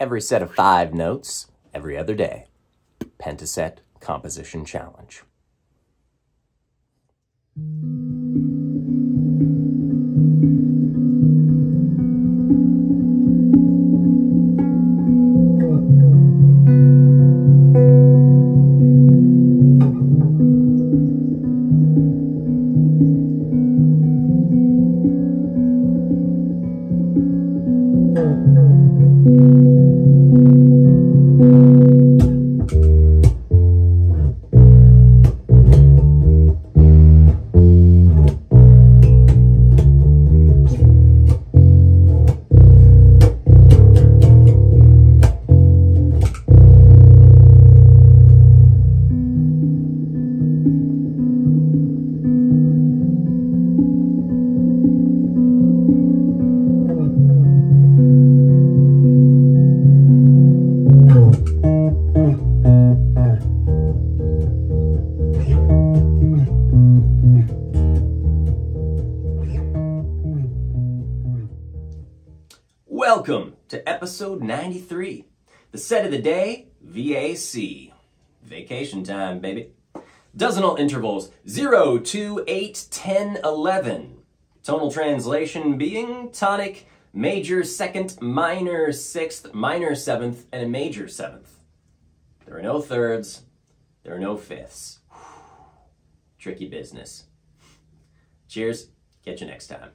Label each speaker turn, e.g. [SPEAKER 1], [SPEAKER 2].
[SPEAKER 1] Every set of five notes, every other day. Pentaset Composition Challenge. Oh, oh. Welcome to episode 93. The set of the day, VAC. Vacation time, baby. Dozenal intervals 0, 2, 8, 10, 11. Tonal translation being tonic, major second, minor sixth, minor seventh, and a major seventh. There are no thirds, there are no fifths. Tricky business. Cheers, catch you next time.